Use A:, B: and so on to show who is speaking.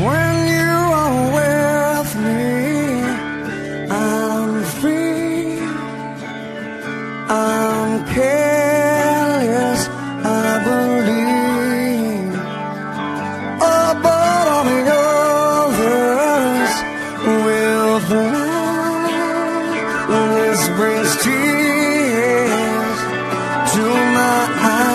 A: When you are with me, I'm free. I'm careless, I believe. Oh, but all the others will blind. This brings tears to my eyes.